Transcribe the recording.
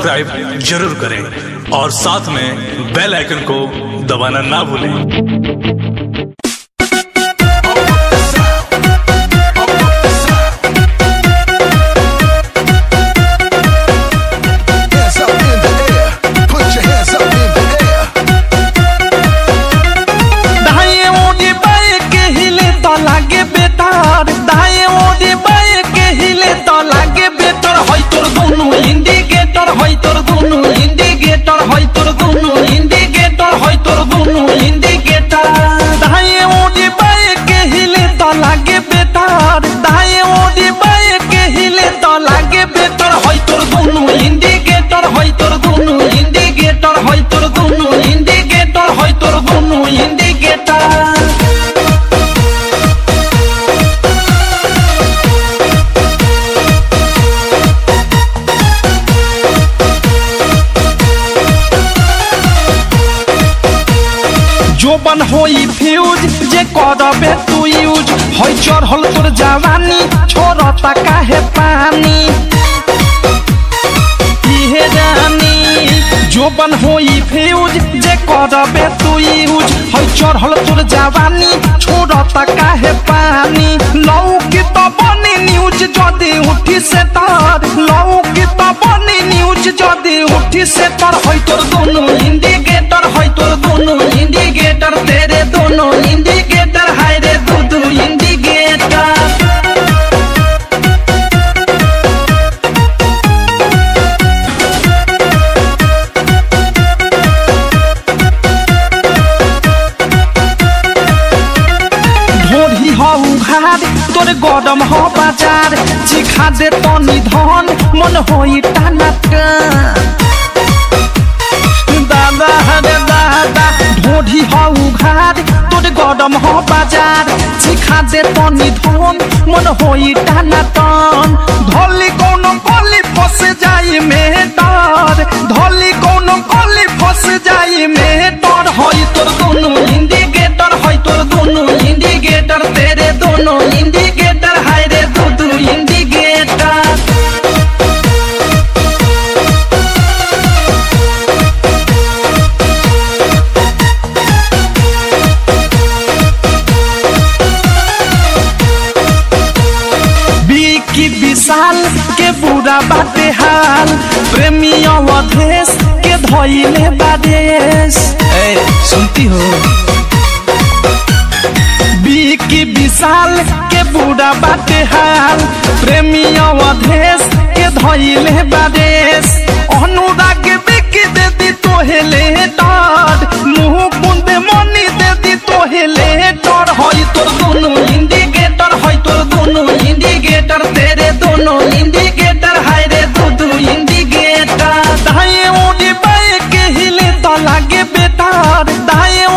Subscribe ज़रूर करें और साथ में बेल आइकन को दबाना ना भूलें। লাগে বেটার দায় जोबन होई फ्यूज जे करबे तू यूज़ होई चढ़ल तोर जवानी छोड़ता काहे पानी। इहे जानी जोबन होई फ्यूज जे करबे तू यूज़ होई चढ़ल तोर जवानी छोड़ता काहे पानी। लौकी तो बनी न्यूज़ जदी उठी से तार। लौकी तो बनी न्यूज़ जदी उठी से तार। होई तोर दोनों इंडिकेटर होई तोर दोनों इंडिकेटर तेरे दोनों इंडिकेटर हाय रे दू दू इंडिकेटर ढोढ़ी हो उघार तोर गरम हो बाजार चिखा दे तनी धन मन होई टाना दादा চরম হ বাজার শিখাদে পনিধন মন হই টানাতন ধলি কোন কলি ফসে যাই মেহেতর, ধলি কোন কলি ফসে যাই মেহেতর। হই তোর কোন ইন্ডিকেটর बिकी विशाल के बुरा बाटे हाल। प्रेमी अवधेश के धोइले बादेश। ए, सुनती हो। की विशाल के बुरा बाटे हाल। प्रेमी अवधेश के धोइले बादेश। 나를 나의